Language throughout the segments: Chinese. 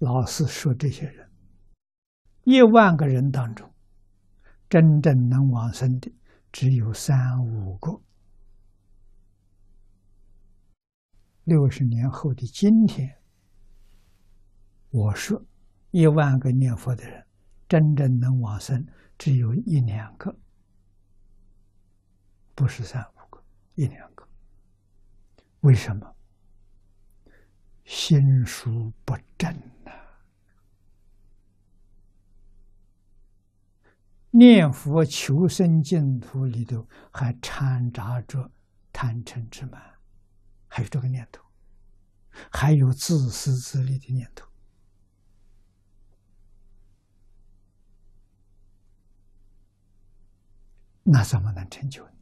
老师说这些人，一万个人当中，真正能往生的只有三五个。六十年后的今天，我说一万个念佛的人，真正能往生只有一两个，不是三五个，一两个。为什么？心术不正念佛求生净土里头还掺杂着贪嗔痴慢，还有这个念头，还有自私自利的念头，那怎么能成就呢？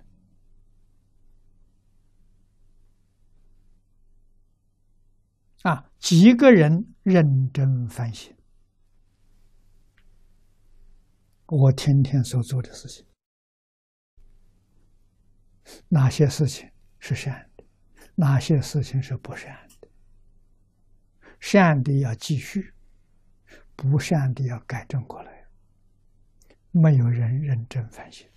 啊，几个人认真反省，我天天所做的事情，哪些事情是善的，哪些事情是不善的？善的要继续，不善的要改正过来。没有人认真反省，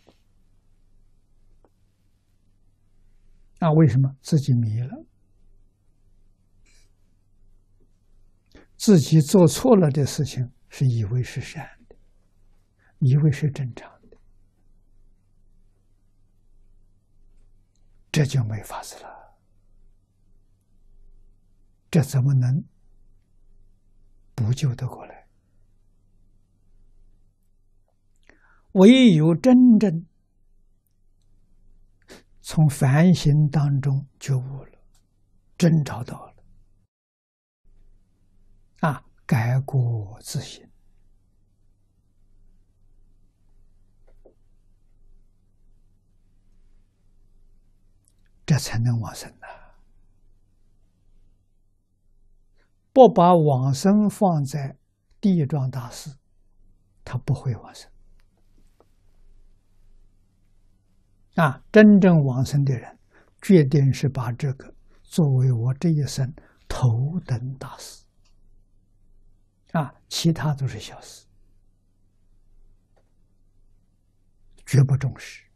那为什么自己迷了？自己做错了的事情，是以为是善，以为是正常的，这就没法子了。这怎么能补救得过来？唯有真正从反省当中觉悟了，真找到了。啊，改过自新，这才能往生呐！不把往生放在地藏大师，他不会往生。啊，真正往生的人，决定是把这个作为我这一生头等大事。啊，其他都是小事，绝不重视。